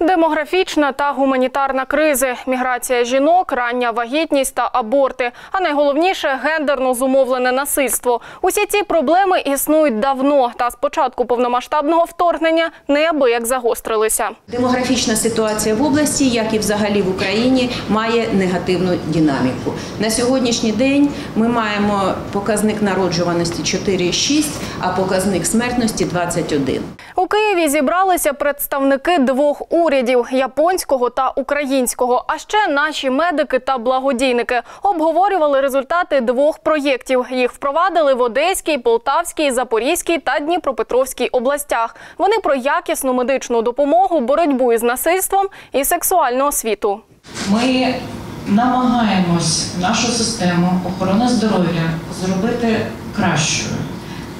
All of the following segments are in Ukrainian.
Демографічна та гуманітарна кризи, міграція жінок, рання вагітність та аборти. А найголовніше гендерно зумовлене насильство. Усі ці проблеми існують давно, та з початку повномасштабного вторгнення неабияк загострилися. Демографічна ситуація в області, як і взагалі в Україні, має негативну динаміку. На сьогоднішній день ми маємо показник народжуваності 4,6, а показник смертності 21. У Києві зібралися представники двох урядів японського та українського. А ще наші медики та благодійники обговорювали результати двох проєктів. Їх впровадили в Одеській, Полтавській, Запорізькій та Дніпропетровській областях. Вони про якісну медичну допомогу, боротьбу із насильством і сексуальну освіту. Ми намагаємось нашу систему охорони здоров'я зробити кращою,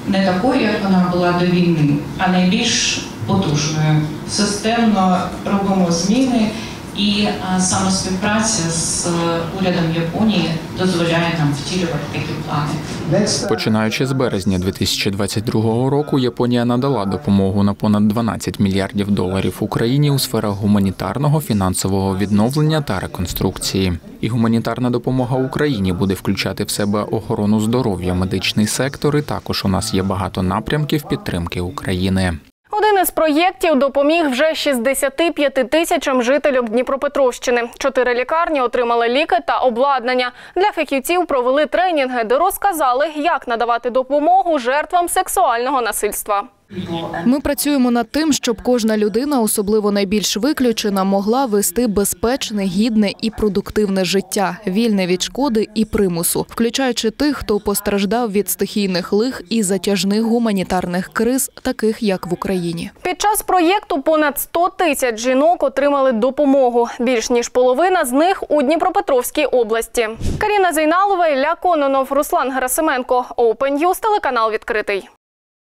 не такою, як вона була до війни, а найбільш потужною. Системно робимо зміни, і саме співпраця з е, урядом Японії дозволяє нам втілювати такі плани. Починаючи з березня 2022 року, Японія надала допомогу на понад 12 мільярдів доларів Україні у сферах гуманітарного, фінансового відновлення та реконструкції. І гуманітарна допомога Україні буде включати в себе охорону здоров'я, медичний сектор. І також у нас є багато напрямків підтримки України. Один із проєктів допоміг вже 65 тисячам жителів Дніпропетровщини. Чотири лікарні отримали ліки та обладнання. Для фахівців провели тренінги, де розказали, як надавати допомогу жертвам сексуального насильства. Ми працюємо над тим, щоб кожна людина, особливо найбільш виключена, могла вести безпечне, гідне і продуктивне життя, вільне від шкоди і примусу, включаючи тих, хто постраждав від стихійних лих і затяжних гуманітарних криз, таких як в Україні. Під час проєкту понад 100 тисяч жінок отримали допомогу. Більш ніж половина з них у Дніпропетровській області. Каріна Зейналова, Ілля Кононов, Руслан Герасименко. Open телеканал відкритий.